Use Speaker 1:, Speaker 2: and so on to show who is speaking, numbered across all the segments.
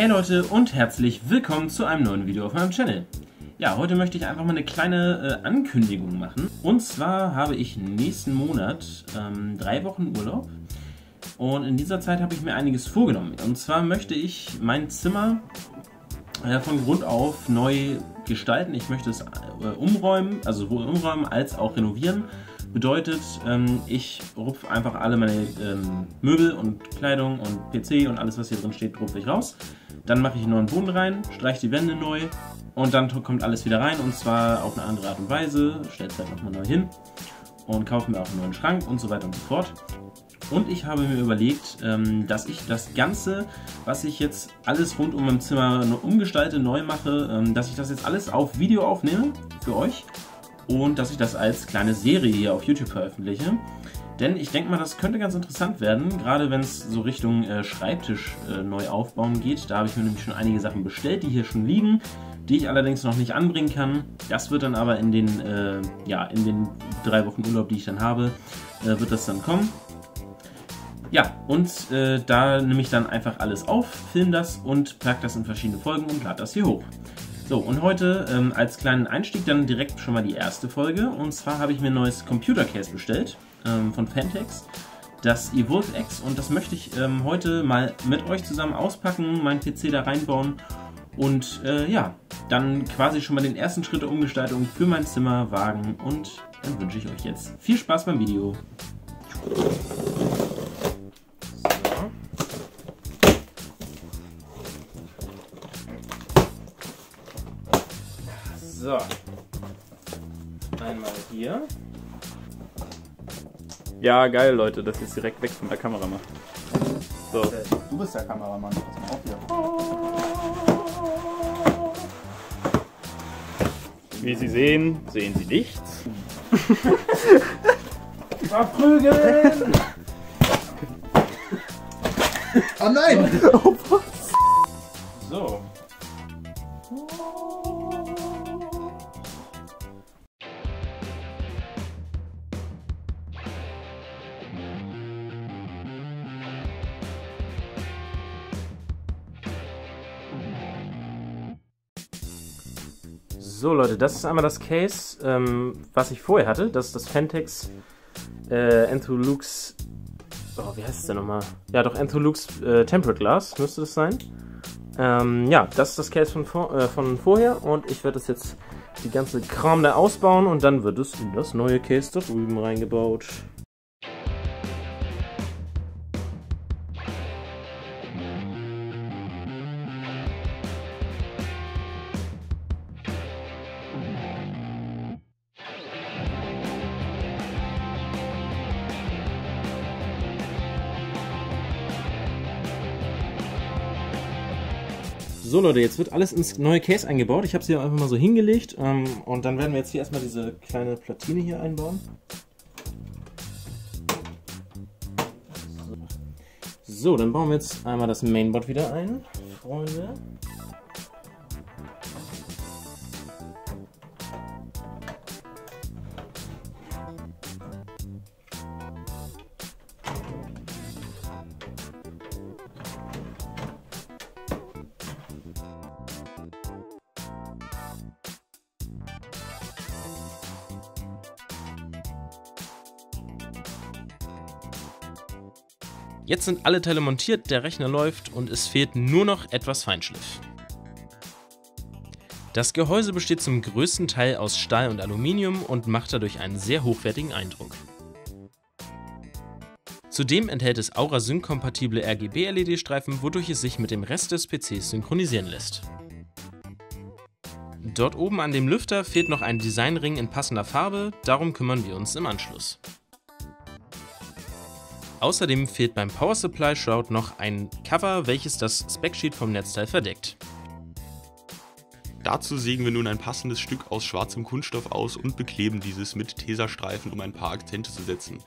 Speaker 1: Hey Leute und herzlich willkommen zu einem neuen Video auf meinem Channel. Ja, heute möchte ich einfach mal eine kleine äh, Ankündigung machen. Und zwar habe ich nächsten Monat ähm, drei Wochen Urlaub. Und in dieser Zeit habe ich mir einiges vorgenommen. Und zwar möchte ich mein Zimmer äh, von Grund auf neu gestalten. Ich möchte es äh, umräumen, also sowohl umräumen als auch renovieren. Bedeutet, ähm, ich rupfe einfach alle meine ähm, Möbel und Kleidung und PC und alles, was hier drin steht, rupfe ich raus. Dann mache ich einen neuen Boden rein, streiche die Wände neu und dann kommt alles wieder rein und zwar auf eine andere Art und Weise. Stellt es halt nochmal neu hin und kaufe mir auch einen neuen Schrank und so weiter und so fort. Und ich habe mir überlegt, ähm, dass ich das Ganze, was ich jetzt alles rund um mein Zimmer umgestalte, neu mache, ähm, dass ich das jetzt alles auf Video aufnehme für euch und dass ich das als kleine Serie hier auf YouTube veröffentliche. Denn ich denke mal, das könnte ganz interessant werden, gerade wenn es so Richtung äh, Schreibtisch äh, neu aufbauen geht. Da habe ich mir nämlich schon einige Sachen bestellt, die hier schon liegen, die ich allerdings noch nicht anbringen kann. Das wird dann aber in den, äh, ja, in den drei Wochen Urlaub, die ich dann habe, äh, wird das dann kommen. Ja, und äh, da nehme ich dann einfach alles auf, film das und pack das in verschiedene Folgen und lade das hier hoch. So, und heute ähm, als kleinen Einstieg dann direkt schon mal die erste Folge. Und zwar habe ich mir ein neues Computercase bestellt ähm, von Fantex, das Evolve X. Und das möchte ich ähm, heute mal mit euch zusammen auspacken, meinen PC da reinbauen und äh, ja, dann quasi schon mal den ersten Schritt der Umgestaltung für mein Zimmer wagen. Und dann wünsche ich euch jetzt viel Spaß beim Video. So. Einmal hier.
Speaker 2: Ja, geil, Leute, dass ihr es direkt weg von der Kamera macht. So.
Speaker 3: Du bist der Kameramann. Pass mal auf hier.
Speaker 2: Wie Sie sehen, sehen Sie nichts.
Speaker 1: Verprügeln!
Speaker 3: Oh nein!
Speaker 1: So. So Leute, das ist einmal das Case, ähm, was ich vorher hatte. Das ist das Fentex äh, Entholux. Oh, wie heißt es denn nochmal? Ja, doch, Entholux äh, Temperate Glass müsste das sein. Ähm, ja, das ist das Case von, vor, äh, von vorher und ich werde das jetzt die ganze Kram da ausbauen und dann wird es in das neue Case da drüben reingebaut. So Leute, jetzt wird alles ins neue Case eingebaut. Ich habe es hier einfach mal so hingelegt ähm, und dann werden wir jetzt hier erstmal diese kleine Platine hier einbauen. So, dann bauen wir jetzt einmal das Mainboard wieder ein, Freunde. Jetzt sind alle Teile montiert, der Rechner läuft und es fehlt nur noch etwas Feinschliff. Das Gehäuse besteht zum größten Teil aus Stahl und Aluminium und macht dadurch einen sehr hochwertigen Eindruck. Zudem enthält es Aura-Sync-kompatible RGB-LED-Streifen, wodurch es sich mit dem Rest des PCs synchronisieren lässt. Dort oben an dem Lüfter fehlt noch ein Designring in passender Farbe, darum kümmern wir uns im Anschluss. Außerdem fehlt beim Power Supply Shroud noch ein Cover, welches das Specsheet vom Netzteil verdeckt.
Speaker 4: Dazu sägen wir nun ein passendes Stück aus schwarzem Kunststoff aus und bekleben dieses mit Tesastreifen, um ein paar Akzente zu setzen.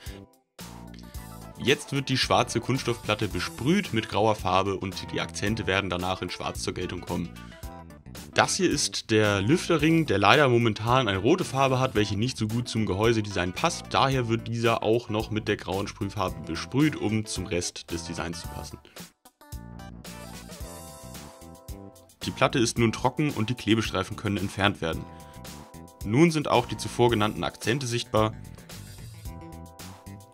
Speaker 4: Jetzt wird die schwarze Kunststoffplatte besprüht mit grauer Farbe und die Akzente werden danach in schwarz zur Geltung kommen. Das hier ist der Lüfterring, der leider momentan eine rote Farbe hat, welche nicht so gut zum Gehäusedesign passt. Daher wird dieser auch noch mit der grauen Sprühfarbe besprüht, um zum Rest des Designs zu passen. Die Platte ist nun trocken und die Klebestreifen können entfernt werden. Nun sind auch die zuvor genannten Akzente sichtbar.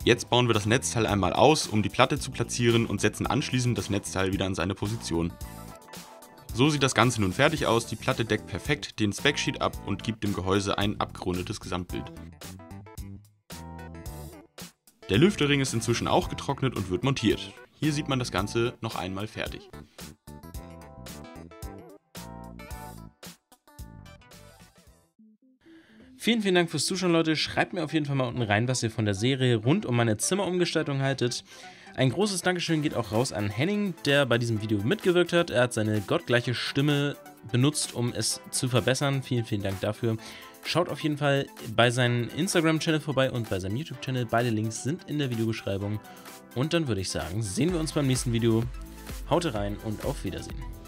Speaker 4: Jetzt bauen wir das Netzteil einmal aus, um die Platte zu platzieren und setzen anschließend das Netzteil wieder an seine Position. So sieht das Ganze nun fertig aus, die Platte deckt perfekt den Specsheet ab und gibt dem Gehäuse ein abgerundetes Gesamtbild. Der Lüfterring ist inzwischen auch getrocknet und wird montiert. Hier sieht man das Ganze noch einmal fertig.
Speaker 1: Vielen, vielen Dank fürs Zuschauen, Leute. Schreibt mir auf jeden Fall mal unten rein, was ihr von der Serie rund um meine Zimmerumgestaltung haltet. Ein großes Dankeschön geht auch raus an Henning, der bei diesem Video mitgewirkt hat. Er hat seine gottgleiche Stimme benutzt, um es zu verbessern. Vielen, vielen Dank dafür. Schaut auf jeden Fall bei seinem Instagram-Channel vorbei und bei seinem YouTube-Channel. Beide Links sind in der Videobeschreibung. Und dann würde ich sagen, sehen wir uns beim nächsten Video. Haut rein und auf Wiedersehen.